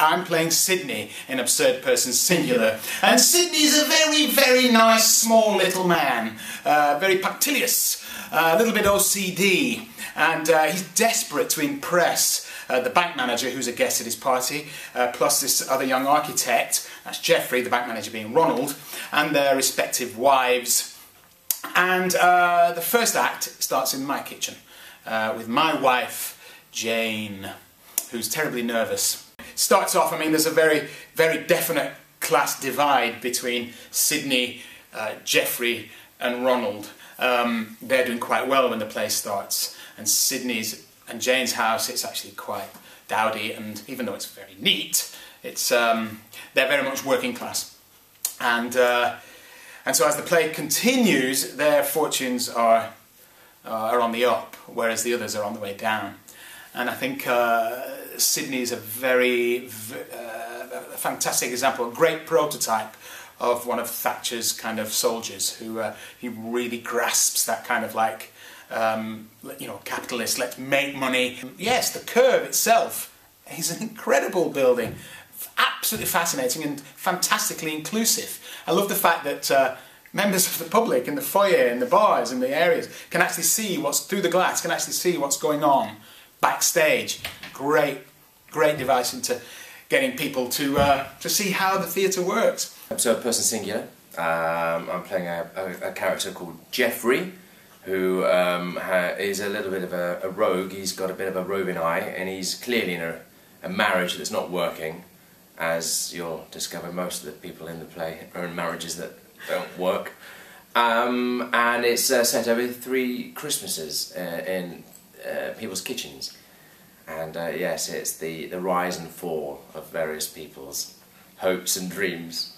I'm playing Sidney in Absurd Person Singular. And Sidney's a very, very nice, small little man. Uh, very punctilious, uh, a little bit OCD. And uh, he's desperate to impress uh, the bank manager who's a guest at his party, uh, plus this other young architect, that's Geoffrey, the bank manager being Ronald, and their respective wives. And uh, the first act starts in my kitchen with my wife, Jane, who's terribly nervous starts off, I mean, there's a very, very definite class divide between Sidney, uh, Geoffrey, and Ronald. Um, they're doing quite well when the play starts, and Sidney's and Jane's house, it's actually quite dowdy, and even though it's very neat, it's um, they're very much working class. And, uh, and so as the play continues, their fortunes are, uh, are on the up, whereas the others are on the way down. And I think uh, Sidney is a very uh, fantastic example, a great prototype of one of Thatcher's kind of soldiers who uh, he really grasps that kind of like um, you know capitalist let's make money. Yes the curve itself is an incredible building. Absolutely fascinating and fantastically inclusive. I love the fact that uh, members of the public in the foyer in the bars in the areas can actually see what's through the glass can actually see what's going on backstage. Great great device into getting people to uh, to see how the theatre works. So, a person singular. Um, I'm playing a, a, a, character called Geoffrey, who um, is a little bit of a, a, rogue. He's got a bit of a roving eye, and he's clearly in a, a marriage that's not working. As you'll discover, most of the people in the play are in marriages that don't work. Um, and it's uh, set over three Christmases uh, in uh, people's kitchens. And uh, yes, it's the, the rise and fall of various people's hopes and dreams.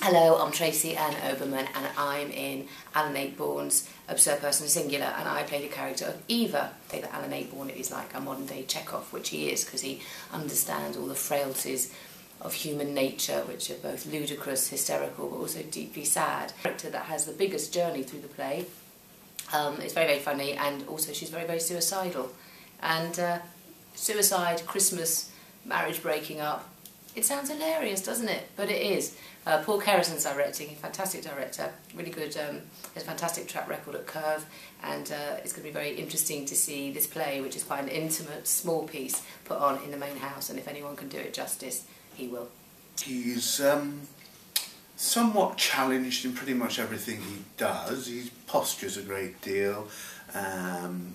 Hello, I'm Tracy Ann Oberman and I'm in Alan Ayckbourn's Absurd Person Singular and I play the character of Eva. Think that Alan Ayckbourn is like a modern day Chekhov, which he is because he understands all the frailties of human nature, which are both ludicrous, hysterical, but also deeply sad. Character that has the biggest journey through the play. Um, it's very, very funny and also she's very, very suicidal. And uh, suicide, Christmas, marriage breaking up. It sounds hilarious, doesn't it? But it is. Uh, Paul Kerryson's directing, fantastic director, really good, um, has a fantastic track record at Curve, and uh, it's going to be very interesting to see this play, which is quite an intimate, small piece, put on in the main house, and if anyone can do it justice, he will. He's um, somewhat challenged in pretty much everything he does. He postures a great deal. Um,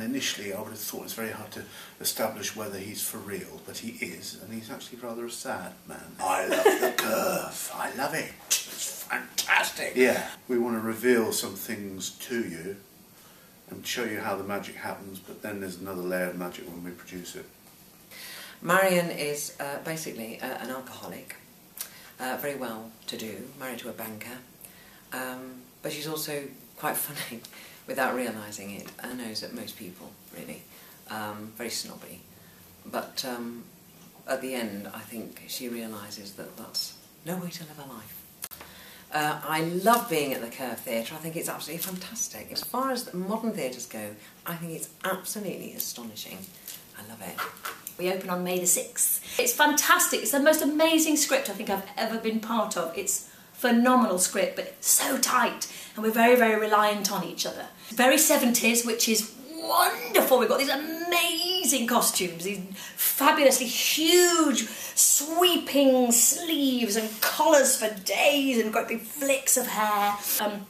and initially I would have thought it's very hard to establish whether he's for real, but he is, and he's actually rather a sad man. I love the curve. I love it. It's fantastic. Yeah, we want to reveal some things to you and show you how the magic happens, but then there's another layer of magic when we produce it. Marion is uh, basically uh, an alcoholic, uh, very well to do, married to a banker, um, but she's also quite funny without realising it. I know that most people, really, um, very snobby. But um, at the end, I think she realises that that's no way to live a life. Uh, I love being at the Curve Theatre. I think it's absolutely fantastic. As far as modern theatres go, I think it's absolutely astonishing. I love it. We open on May the 6th. It's fantastic. It's the most amazing script I think I've ever been part of. It's phenomenal script, but so tight, and we're very, very reliant on each other. Very 70s, which is wonderful. We've got these amazing costumes, these fabulously huge sweeping sleeves and collars for days and got big flicks of hair. Um,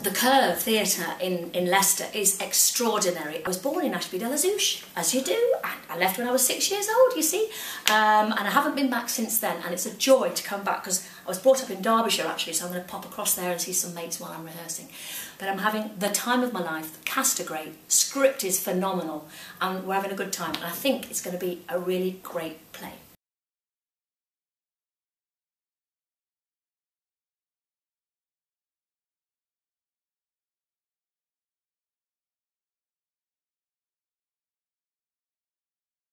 the Curve Theatre in, in Leicester is extraordinary. I was born in Ashby de la Zouch, as you do, I left when I was six years old, you see, um, and I haven't been back since then, and it's a joy to come back because I was brought up in Derbyshire actually, so I'm going to pop across there and see some mates while I'm rehearsing. But I'm having the time of my life, the cast are great, script is phenomenal, and we're having a good time, and I think it's going to be a really great play.